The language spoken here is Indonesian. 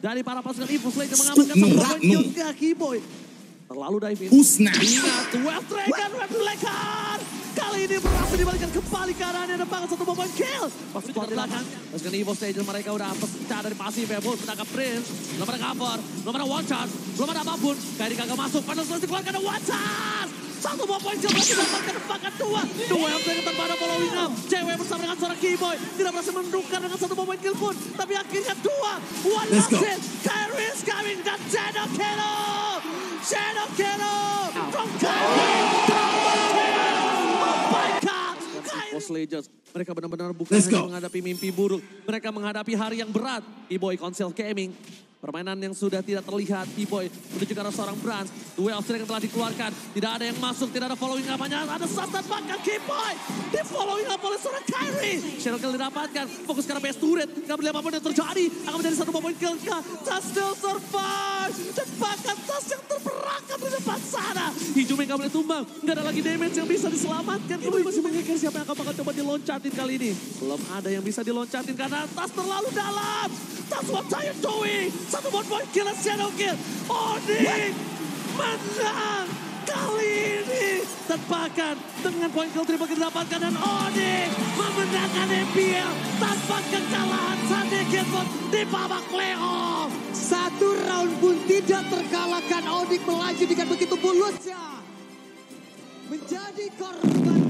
dari para pasukan Evo Slayer mengamankan Stuck satu poin ke Keyboy. Terlalu dive in. Usna. Ingat, Wave Dragon, Wave Blacker. Kali ini berhasil dibalikan kembali ke arahnya dan banget satu poin kill. Pas di belakang, pasukan Evo Slayer mereka udah pecah dari pasif ya. Bos menangkap Prince. Belum ada cover, belum ada one charge, belum ada apa pun. Kairi kagak masuk, Panas terus dikeluarkan ada one charge. Satu buah poin kill berhasil dapatkan bahkan dua. Dua yang tanpa ada following up. Cewek bersama dengan seorang Keyboy. Tidak berhasil menukar dengan satu buah poin kill pun. Tapi akhirnya dua. One Let's last go. hit. Kyrie is coming dan Shadow Kilo. Shadow Kilo. From Kyrie. Legends. Mereka benar-benar bukan hanya menghadapi mimpi buruk. Mereka menghadapi hari yang berat. E-Boy Consel Gaming. Permainan yang sudah tidak terlihat. E-Boy menuju ke arah seorang Brans. Duel yang telah dikeluarkan. Tidak ada yang masuk, tidak ada following up. Hanya ada Satan bahkan K-Boy. Di following up oleh seorang Kyrie. Shadow Kill didapatkan. Fokus ke arah base turret. Gak boleh apa pun yang terjadi. Akan menjadi satu poin kill. Tas still survive. Dan bahkan Hijumi gak boleh tumbang. Gak ada lagi damage yang bisa diselamatkan. Kami masih mengikir siapa yang akan bakal coba diloncatin kali ini. Belum ada yang bisa diloncatin karena Tas terlalu dalam. Tas what you doing? Satu point point kill shadow kill. Odi menang kali ini. Dan bahkan dengan poin kill triple kill didapatkan dan Odi memenangkan MPL tanpa kekalahan sedikit pun di babak playoff. Satu round pun tidak terkalahkan. Odik melaju dengan begitu mulusnya. Menjadi korban